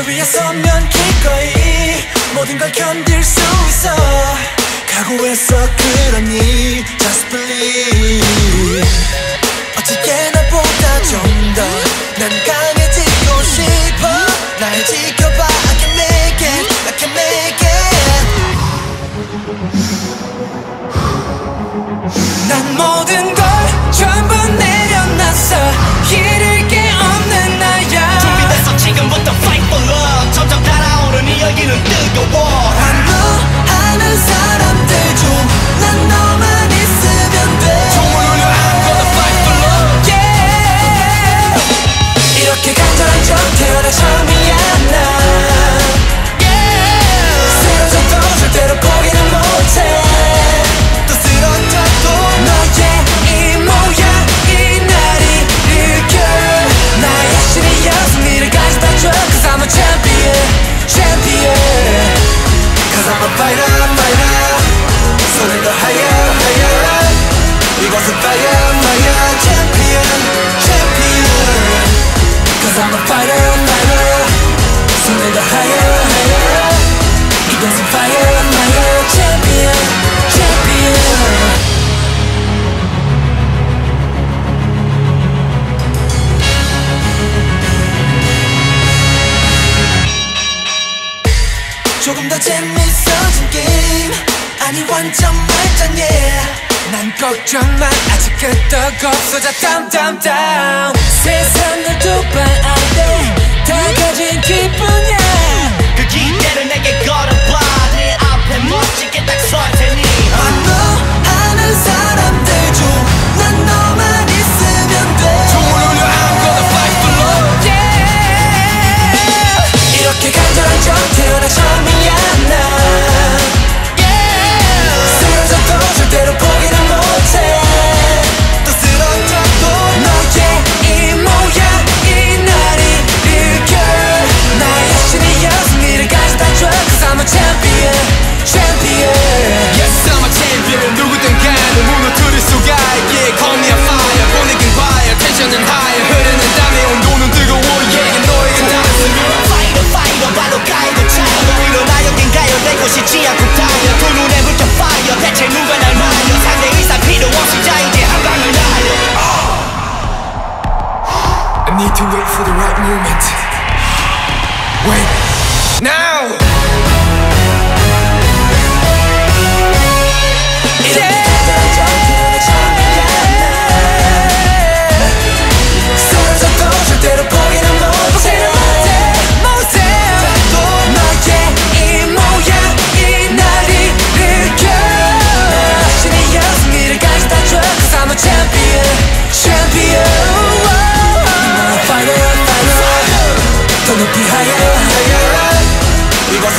널 위해서면 기꺼이 모든 걸 견딜 수 있어. 각오했어 그러니 Just believe. 어떻게 나보다 좀 더 난 강해지고 싶어. 날 지켜봐 I can make it I can make it. I'm a fighter, fighter Surrender higher, higher You dance on fire, fire Champion, champion 조금 더 재밌어진 게임 아니 완전 말짱해 yeah. 난 걱정만 아직 끄떡 없어져 땀땀땀. 세상을 두번 안돼. need to wait for the right moment. Wait. Now!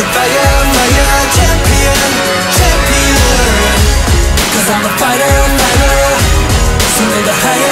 I am, I champion, champion Cause I'm a fighter, fighter So the higher.